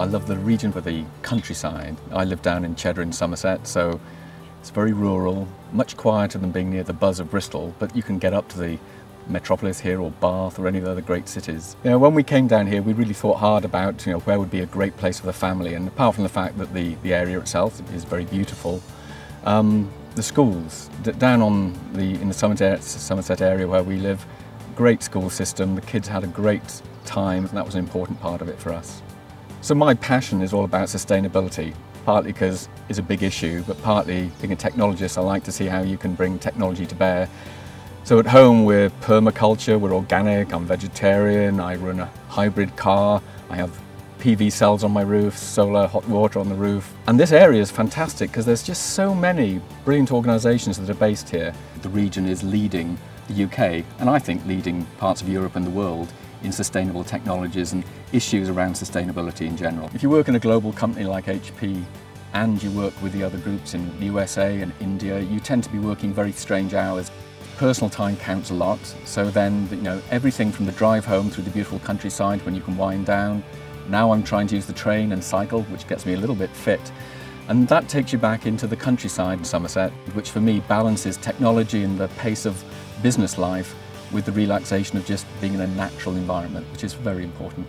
I love the region for the countryside. I live down in Cheddar in Somerset, so it's very rural, much quieter than being near the buzz of Bristol, but you can get up to the metropolis here or Bath or any of the other great cities. You know, when we came down here, we really thought hard about you know, where would be a great place for the family, and apart from the fact that the, the area itself is very beautiful, um, the schools down on the in the Somerset, Somerset area where we live, great school system. The kids had a great time, and that was an important part of it for us. So my passion is all about sustainability, partly because it's a big issue, but partly being a technologist, I like to see how you can bring technology to bear. So at home we're permaculture, we're organic, I'm vegetarian, I run a hybrid car, I have PV cells on my roof, solar hot water on the roof. And this area is fantastic because there's just so many brilliant organisations that are based here. The region is leading the UK and I think leading parts of Europe and the world in sustainable technologies and issues around sustainability in general. If you work in a global company like HP and you work with the other groups in the USA and India, you tend to be working very strange hours. Personal time counts a lot, so then you know everything from the drive home through the beautiful countryside when you can wind down, now I'm trying to use the train and cycle, which gets me a little bit fit. And that takes you back into the countryside in Somerset, which for me balances technology and the pace of business life with the relaxation of just being in a natural environment, which is very important.